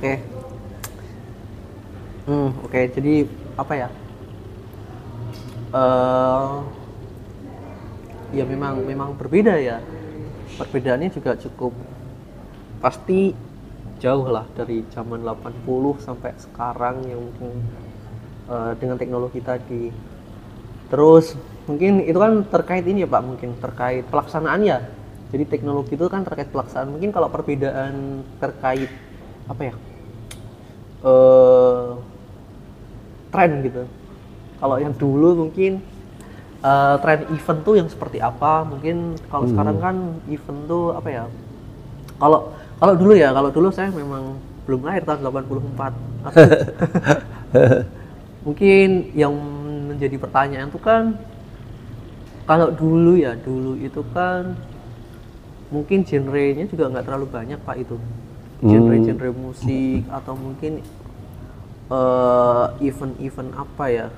oke. Hmm oke. Jadi apa ya? Eh ya memang memang berbeda ya. Perbedaannya juga cukup pasti jauh lah dari zaman 80 sampai sekarang yang mungkin eh, dengan teknologi tadi. Terus mungkin itu kan terkait ini ya Pak mungkin terkait pelaksanaan ya. Jadi teknologi itu kan terkait pelaksanaan mungkin kalau perbedaan terkait apa ya eh tren gitu. Kalau yang dulu mungkin eh, tren event tuh yang seperti apa? Mungkin kalau sekarang kan event tuh apa ya? Kalau kalau dulu ya kalau dulu saya memang belum lahir tahun 84 mungkin yang menjadi pertanyaan tuh kan kalau dulu ya dulu itu kan mungkin genrenya juga nggak terlalu banyak pak itu genre-genre musik atau mungkin eh, event-event apa ya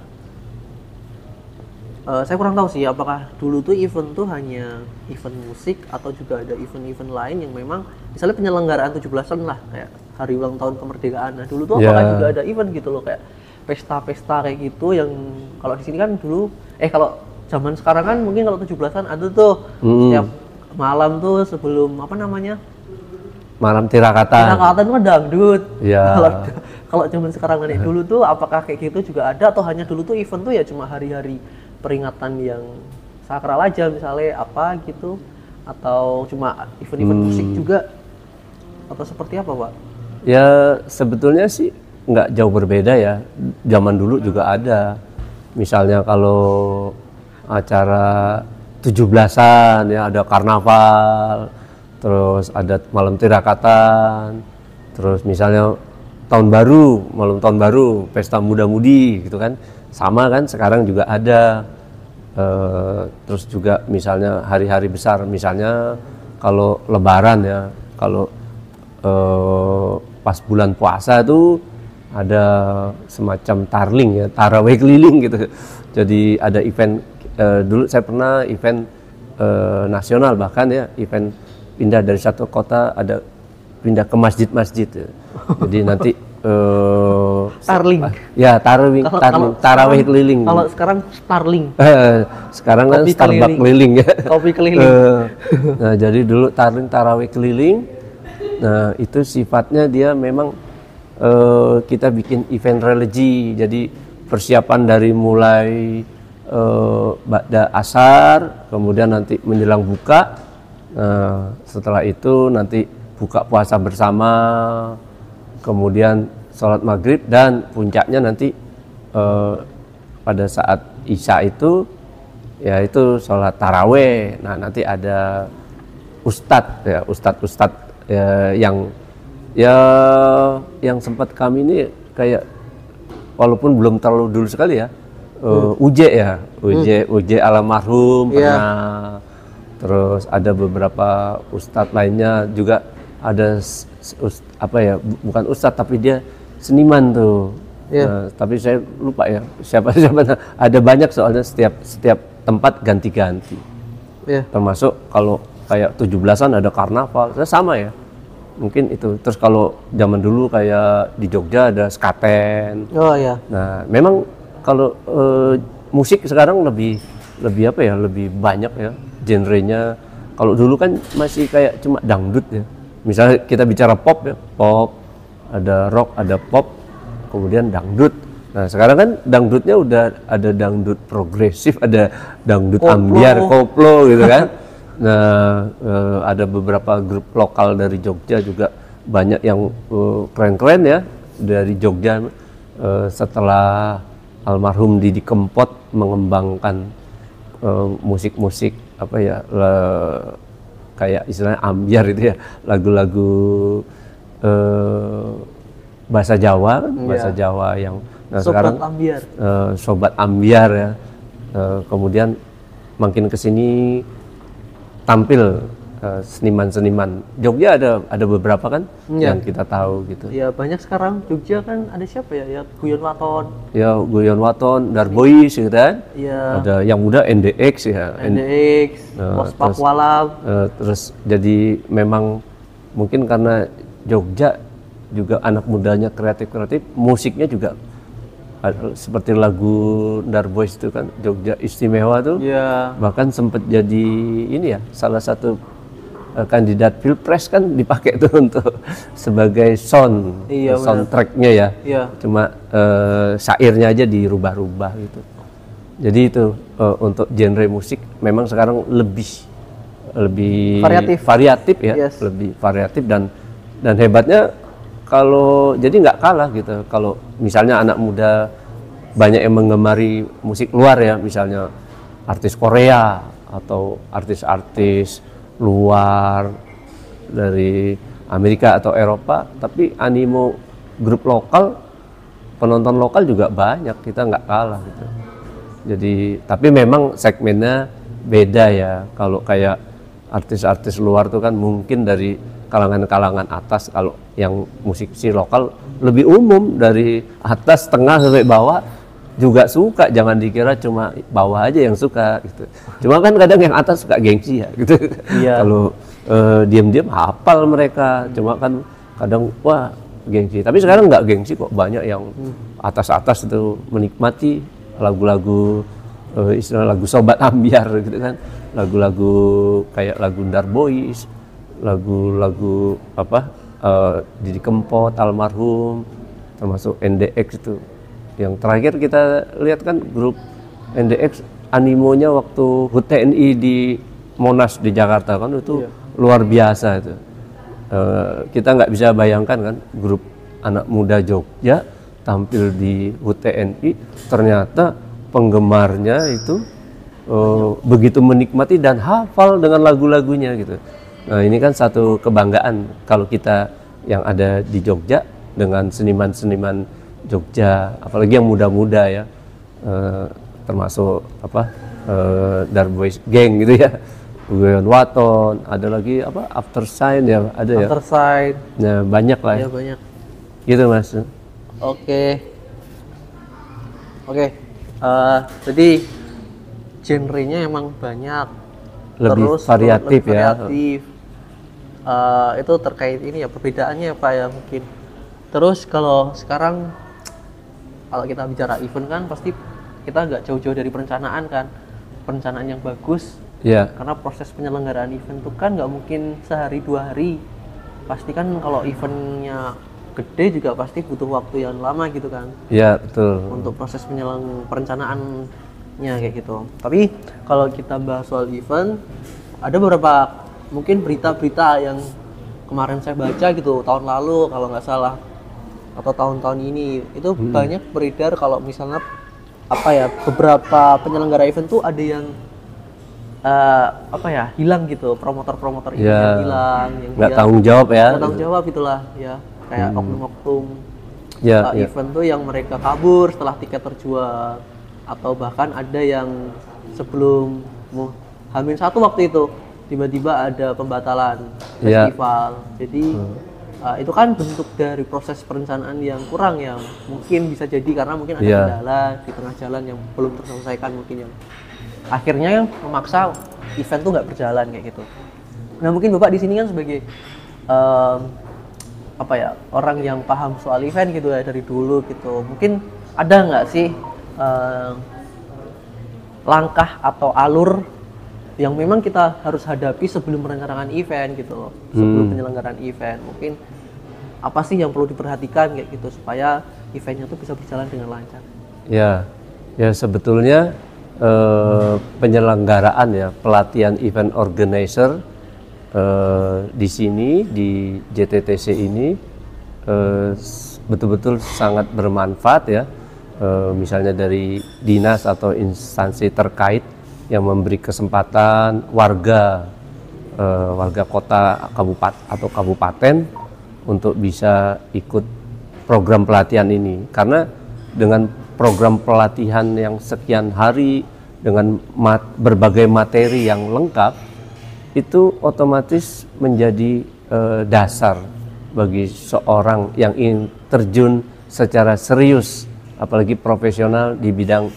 Eh, saya kurang tahu sih apakah dulu tuh event tuh hanya event musik atau juga ada event-event lain yang memang misalnya penyelenggaraan 17-an lah kayak hari ulang tahun kemerdekaan. Nah, dulu tuh apakah Ya. juga ada event gitu loh kayak pesta-pesta kayak gitu yang kalau di sini kan dulu eh kalau zaman sekarang kan mungkin kalau 17-an ada tuh Hmm. setiap malam tuh sebelum apa namanya? Malam tirakatan. Kata itu kan dangdut. Ya. Kalau kalau zaman sekarang nih dulu tuh apakah kayak gitu juga ada atau hanya dulu tuh event tuh ya cuma hari-hari peringatan yang sakral aja misalnya apa gitu atau cuma event-event Hmm. musik juga atau seperti apa pak? Ya sebetulnya sih nggak jauh berbeda ya. Zaman dulu juga ada. Misalnya kalau acara 17-an ya ada karnaval, terus ada malam tirakatan, terus misalnya tahun baru, malam tahun baru, pesta muda-mudi gitu kan. Sama kan sekarang juga ada. Eh, terus juga misalnya hari-hari besar, misalnya kalau lebaran ya, kalau eh, pas bulan puasa itu ada semacam tarling ya, taraweh keliling gitu. Jadi ada event eh, dulu saya pernah event nasional bahkan ya, event pindah dari satu kota ada pindah ke masjid-masjid. ya. Jadi nanti eh, Tarling. ya Kalau- kalau tarawih sekarang- keliling. Kalau sekarang Starling, Eh, sekarang kan Starbucks keliling. ya. kopi keliling. Eh, nah, jadi dulu tarling tarawih keliling. Nah, itu sifatnya dia memang eh, kita bikin event religi. Jadi persiapan dari mulai eh, ba'da asar, kemudian nanti menjelang buka. Nah, setelah itu nanti buka puasa bersama, kemudian sholat maghrib dan puncaknya nanti eh, pada saat isya itu ya itu sholat taraweh. Nah nanti ada ustadz ya ustadz ustadz ya, yang ya yang sempat kami ini kayak walaupun belum terlalu dulu sekali ya eh, Uje ya Uje Uje almarhum Iya. pernah terus ada beberapa ustadz lainnya juga ada ust- apa ya bu- bukan ustadz tapi dia seniman tuh. Iya. Nah, tapi saya lupa ya siapa siapa ada banyak soalnya setiap setiap tempat ganti-ganti. Ya. termasuk kalau kayak 17-an ada karnaval saya sama ya. Mungkin itu. Terus kalau zaman dulu kayak di Jogja ada skaten. Oh ya. nah memang kalau eh, musik sekarang lebih lebih apa ya lebih banyak ya genrenya kalau dulu kan masih kayak cuma dangdut ya. Misalnya kita bicara pop ya pop ada rock ada pop kemudian dangdut. Nah sekarang kan dangdutnya udah ada dangdut progresif ada dangdut Koplo. ambiar koplo gitu kan. Nah eh, ada beberapa grup lokal dari Jogja juga banyak yang eh, keren-keren ya dari Jogja eh, setelah almarhum Didi Kempot mengembangkan eh, musik-musik apa ya le- kayak istilahnya ambiar itu ya lagu-lagu eh, bahasa Jawa kan bahasa Jawa yang nah Sobat sekarang ambiar. eh, sobat ambiar ya Eh, kemudian makin ke sini tampil seniman-seniman Jogja ada ada beberapa kan Iya. yang kita tahu gitu Ya banyak sekarang Jogja kan ada siapa ya? Ya Guyon Waton. ya Guyon Waton Darbois gitu kan Ya ada yang muda NDX ya NDX, Nah, Pos terus-. Eh, terus jadi memang mungkin karena Jogja juga anak mudanya kreatif kreatif musiknya juga ada- seperti lagu Darbois itu kan Jogja istimewa tuh Iya. bahkan sempat jadi ini ya salah satu eh, kandidat pilpres kan dipakai tuh untuk sebagai sound Iya, soundtracknya ya Iya. cuma eh, syairnya aja dirubah-rubah gitu jadi itu eh, untuk genre musik memang sekarang lebih lebih Variatif. variatif ya Yes. lebih variatif dan dan hebatnya kalau jadi nggak kalah gitu kalau misalnya anak muda banyak yang menggemari musik luar ya misalnya artis Korea atau artis-artis luar dari Amerika atau Eropa tapi animo grup lokal penonton lokal juga banyak kita nggak kalah gitu. Jadi tapi memang segmennya beda ya. Kalau kayak artis-artis luar tuh kan mungkin dari kalangan-kalangan atas kalau yang musisi lokal lebih umum dari atas tengah sampai bawah juga suka jangan dikira cuma bawah aja yang suka gitu. Cuma kan kadang yang atas suka gengsi ya gitu. Iya. kalau eh, diam-diam hafal mereka cuma kan kadang wah gengsi. Tapi sekarang nggak gengsi kok banyak yang atas-atas itu menikmati lagu-lagu eh, istilah lagu sobat ambiar gitu kan. Lagu-lagu kayak lagu Darbois lagu-lagu apa eh, Didi Kempot almarhum termasuk NDX itu yang terakhir kita lihat kan grup NDX animonya waktu HUT TNI di Monas di Jakarta kan itu luar biasa itu Eh, kita nggak bisa bayangkan kan grup anak muda Jogja tampil di HUT TNI ternyata penggemarnya itu eh, begitu menikmati dan hafal dengan lagu-lagunya gitu. Nah ini kan satu kebanggaan kalau kita yang ada di Jogja dengan seniman-seniman Jogja, apalagi yang muda-muda ya, eh, termasuk apa eh, Darbois Gang gitu ya, Guyon Waton, ada lagi apa After Sign ya, ada ya, After Sight. Nah, banyak lah, Ya ya. banyak. gitu mas. Oke. Oke. Eh, jadi genrenya emang banyak. Lebih variatif lebih ya. variatif. Eh, itu terkait ini ya perbedaannya apa ya mungkin. Terus kalau sekarang kalau kita bicara event kan pasti kita nggak jauh-jauh dari perencanaan kan. Perencanaan yang bagus. Ya, karena proses penyelenggaraan event itu kan nggak mungkin sehari dua hari. Pasti kan kalau eventnya gede juga pasti butuh waktu yang lama gitu kan. Ya betul. untuk proses penyeleng perencanaannya kayak gitu. Tapi kalau kita bahas soal event ada beberapa mungkin berita-berita yang kemarin saya baca gitu tahun lalu kalau nggak salah atau tahun-tahun ini itu banyak beredar kalau misalnya apa ya beberapa penyelenggara event tuh ada yang eh, apa ya hilang gitu promotor-promotor Ya. yang hilang yang Nggak tanggung jawab ya. nggak tanggung jawab itulah ya kayak oknum-oknum Ya, uh, ya. event tuh yang mereka kabur setelah tiket terjual atau bahkan ada yang sebelum mau hamil satu waktu itu tiba-tiba ada pembatalan Ya. festival jadi uh, itu kan bentuk dari proses perencanaan yang kurang yang mungkin bisa jadi karena mungkin ada Ya. kendala di tengah jalan yang belum terselesaikan mungkin yang akhirnya yang memaksa event tuh nggak berjalan kayak gitu nah mungkin bapak di sini kan sebagai em, apa ya orang yang paham soal event gitu ya dari dulu gitu mungkin ada nggak sih em, langkah atau alur yang memang kita harus hadapi sebelum merencanakan event gitu loh. Sebelum penyelenggaraan event. Mungkin apa sih yang perlu diperhatikan kayak gitu supaya eventnya tuh bisa berjalan dengan lancar? Ya, ya sebetulnya eh, penyelenggaraan ya pelatihan event organizer eh, di sini di JTTC ini eh, betul-betul sangat bermanfaat ya. Eh, misalnya dari dinas atau instansi terkait yang memberi kesempatan warga eh, warga kota kabupaten atau kabupaten untuk bisa ikut program pelatihan ini. Karena dengan program pelatihan yang sekian hari dengan mat- berbagai materi yang lengkap itu otomatis menjadi eh, dasar bagi seorang yang ingin terjun secara serius apalagi profesional di bidang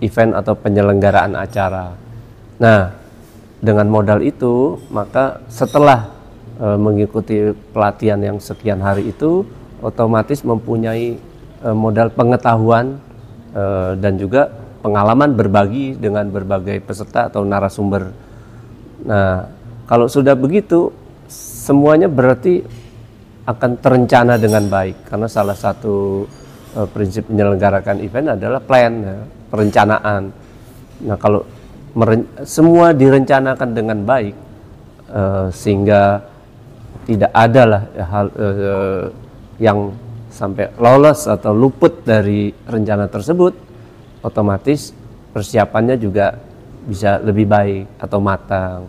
event atau penyelenggaraan acara. Nah, dengan modal itu maka setelah eh, mengikuti pelatihan yang sekian hari itu otomatis mempunyai eh, modal pengetahuan eh, dan juga pengalaman berbagi dengan berbagai peserta atau narasumber. Nah, kalau sudah begitu, semuanya berarti akan terencana dengan baik karena salah satu eh, prinsip menyelenggarakan event adalah plan, ya, perencanaan. Nah, kalau meren- semua direncanakan dengan baik eh, sehingga tidak ada lah hal eh, yang sampai lolos atau luput dari rencana tersebut, otomatis persiapannya juga bisa lebih baik atau matang.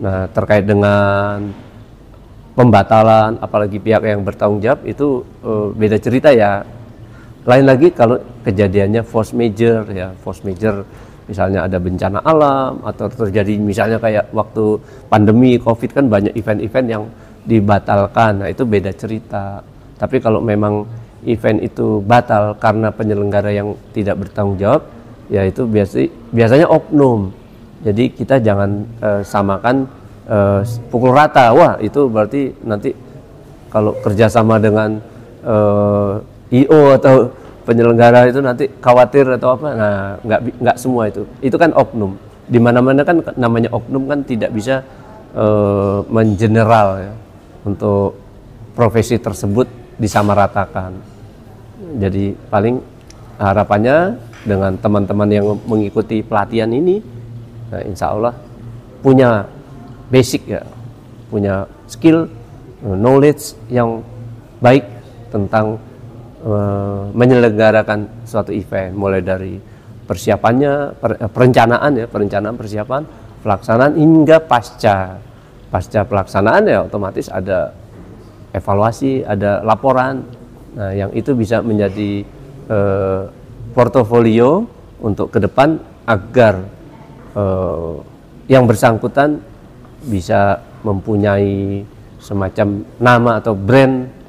Nah, terkait dengan pembatalan, apalagi pihak yang bertanggung jawab itu eh, beda cerita ya. Lain lagi kalau kejadiannya force major ya, force major misalnya ada bencana alam atau terjadi misalnya kayak waktu pandemi covid kan banyak event-event yang dibatalkan, nah itu beda cerita. Tapi kalau memang event itu batal karena penyelenggara yang tidak bertanggung jawab, ya itu biasa, biasanya oknum. Jadi kita jangan eh, samakan eh, pukul rata. Wah itu berarti nanti kalau kerjasama dengan eh, IO atau penyelenggara itu nanti khawatir atau apa. Nah nggak nggak semua itu. Itu kan oknum. Di mana-mana kan namanya oknum kan tidak bisa eh, mengeneral ya untuk profesi tersebut disamaratakan. Jadi paling harapannya dengan teman-teman yang mengikuti pelatihan ini, nah, insya Allah punya basic ya, punya skill, knowledge yang baik tentang eh, menyelenggarakan suatu event, mulai dari persiapannya, per- eh, perencanaan ya, perencanaan persiapan, pelaksanaan hingga pasca pasca pelaksanaan ya otomatis ada evaluasi, ada laporan. Nah, yang itu bisa menjadi eh, portofolio untuk ke depan agar eh, yang bersangkutan bisa mempunyai semacam nama atau brand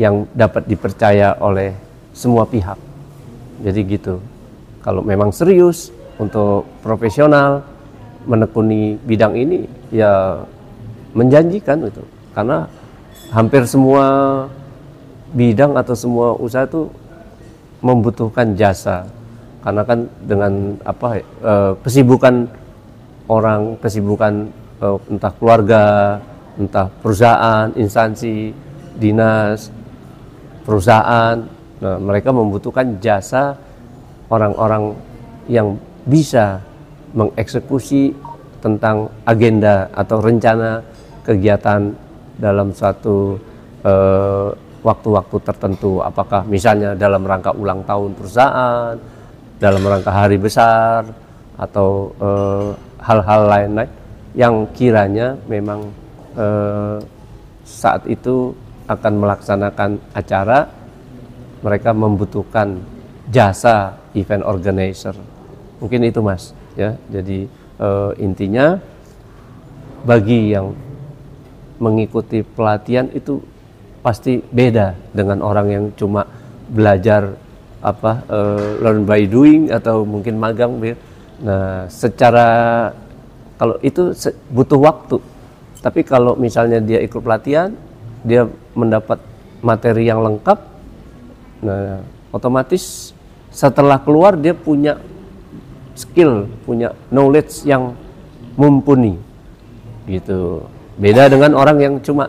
yang dapat dipercaya oleh semua pihak. Jadi gitu. Kalau memang serius untuk profesional menekuni bidang ini ya menjanjikan itu karena hampir semua bidang atau semua usaha itu membutuhkan jasa karena kan dengan apa eh, kesibukan orang kesibukan eh, entah keluarga entah perusahaan instansi dinas perusahaan. Nah, mereka membutuhkan jasa orang-orang yang bisa mengeksekusi tentang agenda atau rencana kegiatan dalam suatu eh, waktu-waktu tertentu. Apakah misalnya dalam rangka ulang tahun perusahaan dalam rangka hari besar atau eh, hal-hal lain-lain yang kiranya memang eh, saat itu akan melaksanakan acara mereka membutuhkan jasa event organizer. Mungkin itu mas ya. Jadi eh, intinya bagi yang mengikuti pelatihan itu pasti beda dengan orang yang cuma belajar apa eh, learn by doing atau mungkin magang. Nah secara kalau itu butuh waktu. Tapi kalau misalnya dia ikut pelatihan dia mendapat materi yang lengkap nah otomatis setelah keluar dia punya skill punya knowledge yang mumpuni gitu beda dengan orang yang cuma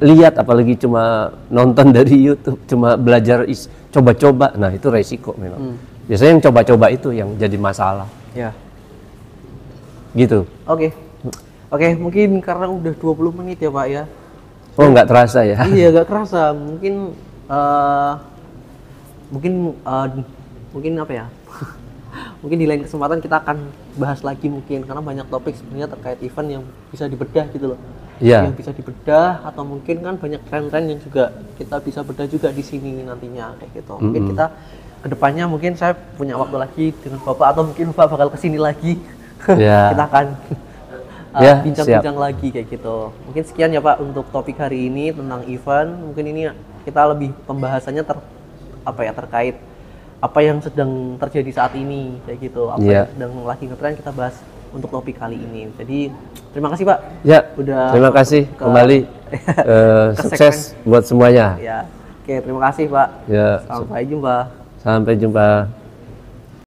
lihat apalagi cuma nonton dari YouTube cuma belajar is- coba-coba nah itu resiko memang biasanya yang coba-coba itu yang jadi masalah Ya. gitu Oke. Oke, mungkin karena udah 20 menit ya, Pak ya. Oh nggak terasa ya iya, gak kerasa. Mungkin eh mungkin eh, mungkin apa ya? mungkin di lain kesempatan kita akan bahas lagi mungkin karena banyak topik sebenarnya terkait event yang bisa dibedah gitu loh. Iya. Yang bisa dibedah atau mungkin kan banyak tren-tren yang juga kita bisa bedah juga di sini nantinya kayak gitu. Mungkin kita ke depannya mungkin saya punya waktu lagi dengan Bapak atau mungkin Bapak bakal ke sini lagi. Ya. kita akan uh, Ya, bincang-bincang lagi kayak gitu. Mungkin sekian ya Pak untuk topik hari ini tentang event. Mungkin ini kita lebih pembahasannya ter apa ya terkait apa yang sedang terjadi saat ini kayak gitu. Apa Iya. yang sedang lagi ngetren kita bahas untuk topik kali ini. Jadi terima kasih Pak. ya Udah terima kasih ke- kembali Eh, ke sukses buat semuanya Ya. Oke, terima kasih Pak. Ya, Sampai jumpa. sampai jumpa.